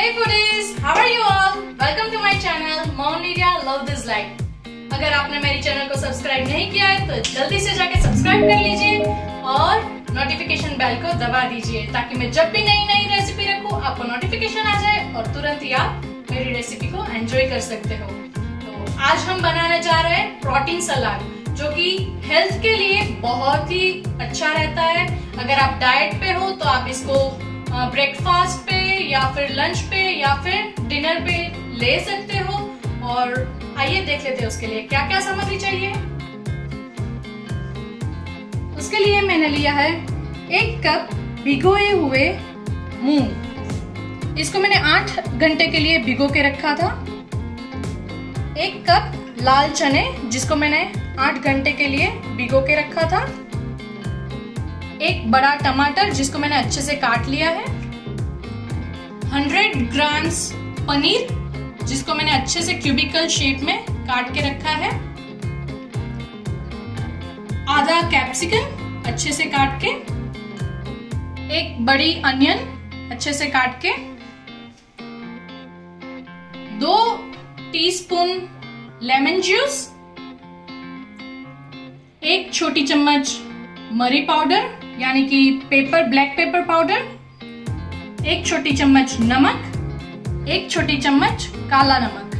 Hey foodies, how are you all? Welcome to my channel Mount India Love This Life. अगर आपने मेरी channel को subscribe नहीं किया है तो जल्दी से जाके सब्सक्राइब कर लीजिए और नोटिफिकेशन बेल को दबा दीजिए ताकि मैं जब भी नई नई रेसिपी रखूँ आपको नोटिफिकेशन आ जाए और तुरंत ही आप मेरी रेसिपी को एंजॉय कर सकते हो तो आज हम बनाने जा रहे हैं प्रोटीन सलाद जो कि हेल्थ के लिए बहुत ही अच्छा रहता है अगर आप डाइट पे हो तो आप इसको ब्रेकफास्ट या फिर लंच पे या फिर डिनर पे ले सकते हो और आइए देख लेते हैं उसके लिए क्या क्या सामग्री चाहिए। उसके लिए मैंने लिया है एक कप भिगोए हुए मूंग। इसको मैंने आठ घंटे के लिए भिगो के रखा था। एक कप लाल चने जिसको मैंने आठ घंटे के लिए भिगो के रखा था। एक बड़ा टमाटर जिसको मैंने अच्छे से काट लिया है। 100 ग्राम्स पनीर, जिसको मैंने अच्छे से क्यूबिकल शेप में काट के रखा है। आधा कैप्सिकम अच्छे से काट के, एक बड़ी अनियन अच्छे से काट के, दो टीस्पून लेमन जूस, एक छोटी चम्मच मरी पाउडर, यानी कि पेपर, ब्लैक पेपर पाउडर एक छोटी चम्मच नमक, एक छोटी चम्मच काला नमक।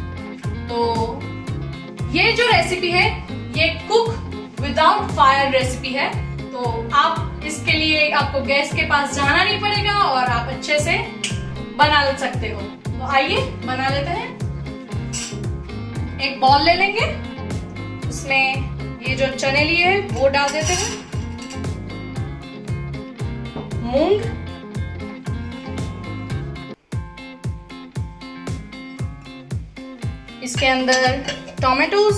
तो ये जो रेसिपी है, ये कुक विदाउट फायर रेसिपी है। तो आप इसके लिए आपको गैस के पास जाना नहीं पड़ेगा और आप अच्छे से बना ले सकते हो। तो आइए बना लेते हैं। एक बॉल ले लेंगे। उसमें ये जो चने लिए हैं, वो डाल देते हैं। मूंग इसके अंदर टोमेटोज।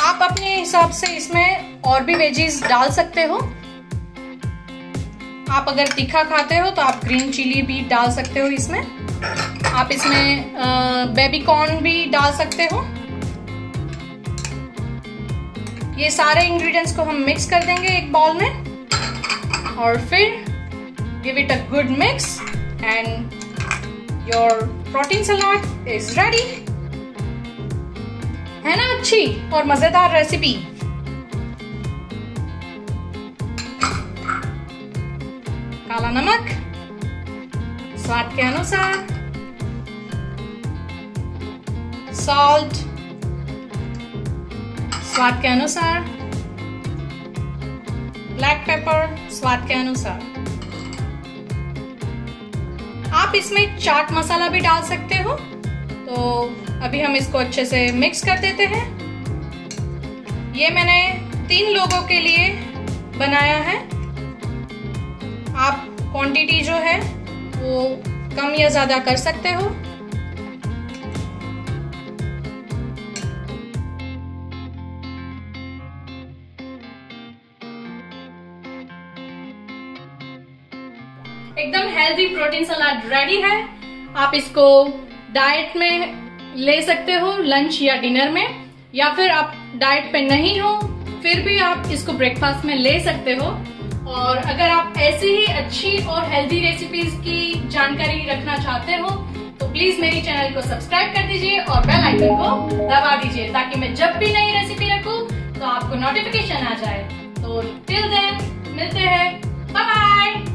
आप अपने हिसाब से इसमें और भी वेजीज डाल सकते हो। आप अगर तीखा खाते हो तो आप ग्रीन चिली भी डाल सकते हो इसमें। आप इसमें बेबी कॉर्न भी डाल सकते हो। ये सारे इंग्रेडिएंट्स को हम मिक्स कर देंगे एक बॉल में। और फिर give it a good mix and your protein salad is ready है ना अच्छी और मज़ेदार रेसिपी काला नमक, स्वाद के अनुसार सॉल्ट स्वाद के अनुसार ब्लैक पेपर स्वाद के अनुसार। आप इसमें चाट मसाला भी डाल सकते हो। तो अभी हम इसको अच्छे से मिक्स कर देते हैं। ये मैंने तीन लोगों के लिए बनाया है। आप क्वांटिटी जो है, वो कम या ज़्यादा कर सकते हो। एकदम हेल्दी प्रोटीन सलाद रेडी है। आप इसको डाइट में ले सकते हो लंच या डिनर में, या फिर आप डाइट पे नहीं हो, फिर भी आप इसको ब्रेकफास्ट में ले सकते हो। और अगर आप ऐसी ही अच्छी और हेल्दी रेसिपीज़ की जानकारी रखना चाहते हो तो प्लीज़ मेरी चैनल को सब्सक्राइब कर दीजिए और बेल आइकन को दबा दीजिए, ताकि मैं जब भी नई रेसिपी रखूँ तो आपको नोटिफिकेशन आ जाए। तो टिल देन मिलते हैं। Bye bye